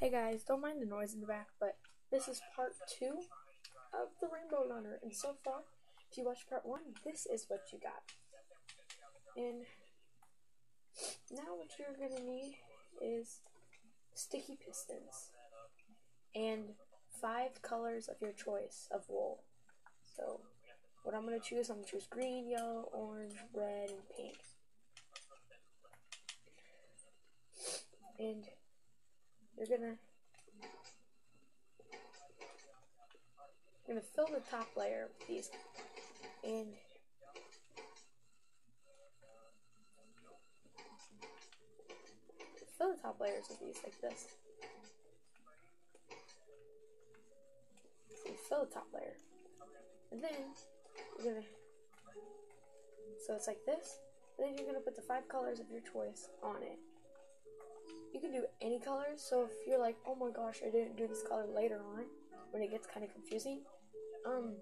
Hey guys, don't mind the noise in the back, but this is part two of the Rainbow Runner, and so far, if you watched part one, this is what you got. And now what you're gonna need is sticky pistons and five colors of your choice of wool. So, what I'm gonna choose, I'm gonna choose green, yellow, orange, red, and pink. And you're gonna you're gonna fill the top layer with these and fill the top layers with these like this. So fill the top layer. And then you're gonna so it's like this. And then you're gonna put the five colors of your choice on it you can do any colors. So if you're like, oh my gosh, I didn't do this color later on, when it gets kind of confusing, um,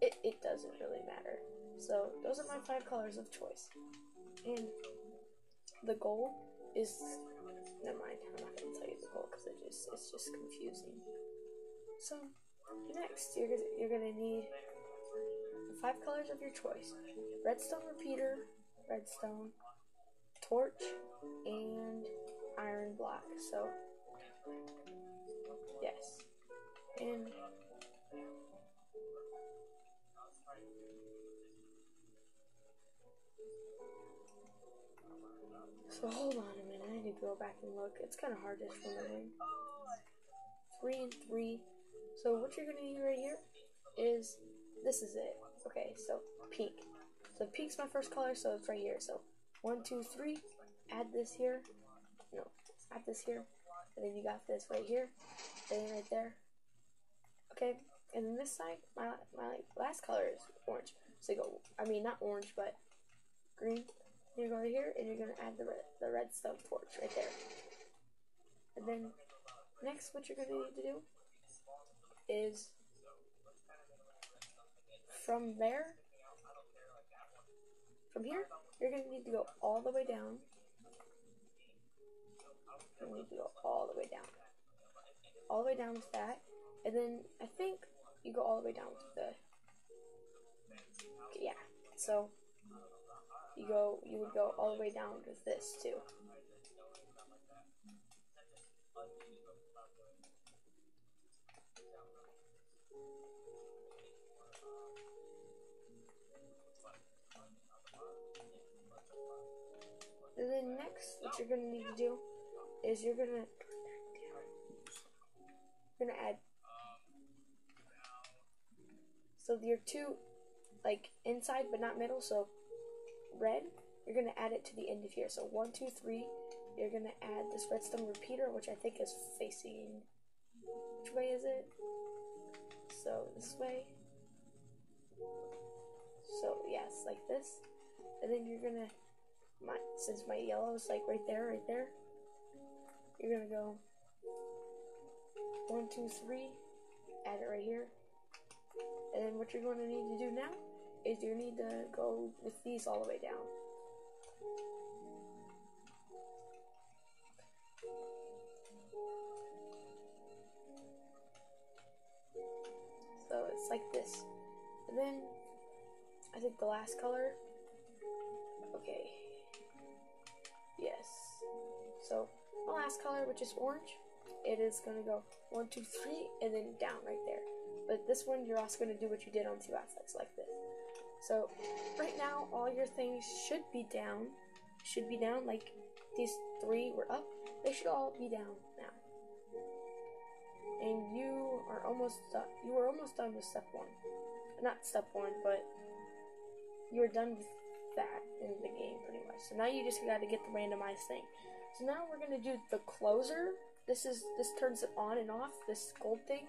it, it doesn't really matter. So those are my five colors of choice. And the goal is, never mind, I'm not to tell you the goal because it just, it's just confusing. So next, you're gonna, you're gonna need the five colors of your choice. Redstone repeater, redstone, torch, block. So, yes. And so hold on a minute. I need to go back and look. It's kind of hard to remember. Three and three. So what you're gonna need right here is this is it. Okay, so pink. So pink's my first color, so it's right here. So one, two, three. Add this here no, add this here, and then you got this right here, and right there. Okay, and then this side, my my last color is orange. So you go, I mean not orange, but green. You go over here, and you're gonna add the red, the redstone torch right there. And then next, what you're gonna need to do is from there, from here, you're gonna need to go all the way down need to go all the way down. All the way down with that. And then I think you go all the way down with the yeah. So you go you would go all the way down with this too. And then next, what you're gonna need to do is you're gonna you're gonna add so your two like inside but not middle so red you're gonna add it to the end of here. So one two three you're gonna add this redstone repeater which I think is facing which way is it? So this way. So yes like this. And then you're gonna my since my yellow is like right there right there you're gonna go one, two, three, add it right here. And then what you're to need to do now is you need to go with these all the way down. So it's like this. And then I think the last color. Okay. Yes. So the last color, which is orange, it is going to go one, two, three, and then down right there. But this one, you're also going to do what you did on two assets, like this. So, right now, all your things should be down. Should be down, like these three were up. They should all be down now. And you are almost done. You are almost done with step one. Not step one, but you're done with that in the game, pretty much. So now you just got to get the randomized thing. So now we're gonna do the closer. This is this turns it on and off. This gold thing.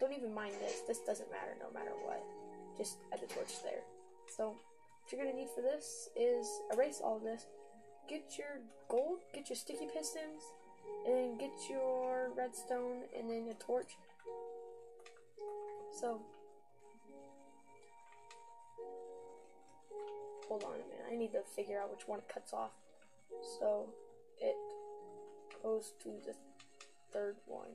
Don't even mind this. This doesn't matter no matter what. Just add the torch there. So what you're gonna need for this is erase all of this. Get your gold. Get your sticky pistons. And get your redstone and then your torch. So hold on a minute. I need to figure out which one it cuts off. So it goes to the third one.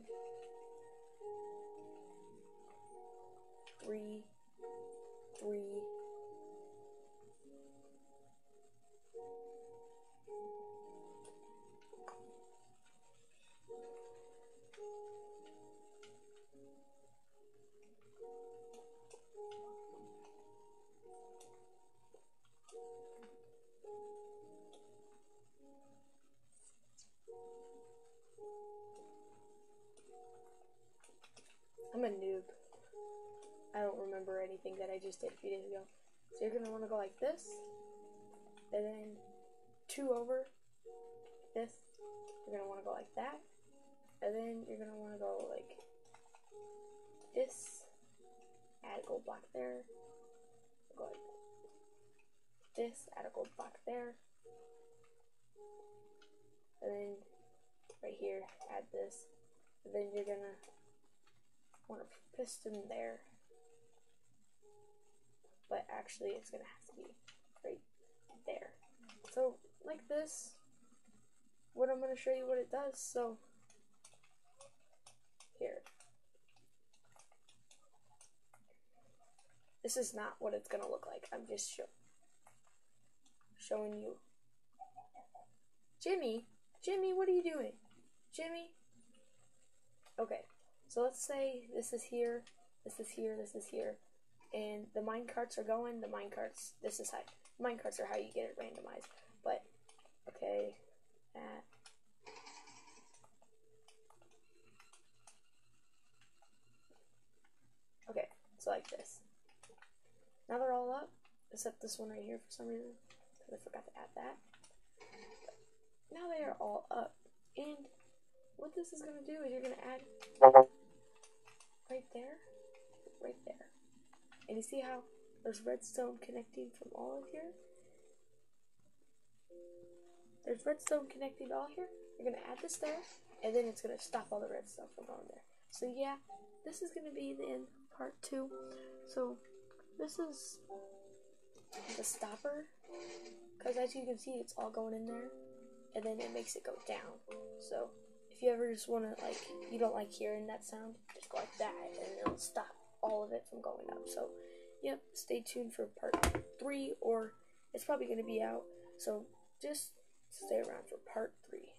Three, three. Anything that I just did a few days ago. So you're gonna want to go like this, and then two over this. You're gonna want to go like that, and then you're gonna want to go like this. Add a gold block there. Go like this. Add a gold block there, and then right here add this. And then you're gonna want a piston there. But actually, it's gonna have to be right there. So, like this, what I'm gonna show you what it does. So, here. This is not what it's gonna look like. I'm just show showing you. Jimmy, Jimmy, what are you doing? Jimmy? Okay. So let's say this is here, this is here, this is here, and the mine carts are going, the mine carts, this is how, mine carts are how you get it randomized, but, okay, that, okay, so like this. Now they're all up, except this one right here for some reason, because I forgot to add that. But now they are all up, and what this is going to do is you're going to add uh-huh. right there, right there. And you see how there's redstone connecting from all of here? There's redstone connecting all here. You're going to add this there, and then it's going to stop all the redstone from going there. So yeah, this is going to be in part two. So this is the stopper, because as you can see, it's all going in there, and then it makes it go down. So if you ever just want to like you don't like hearing that sound just go like that and it'll stop all of it from going up. So yep stay tuned for part three or it's probably going to be out. So just stay around for part three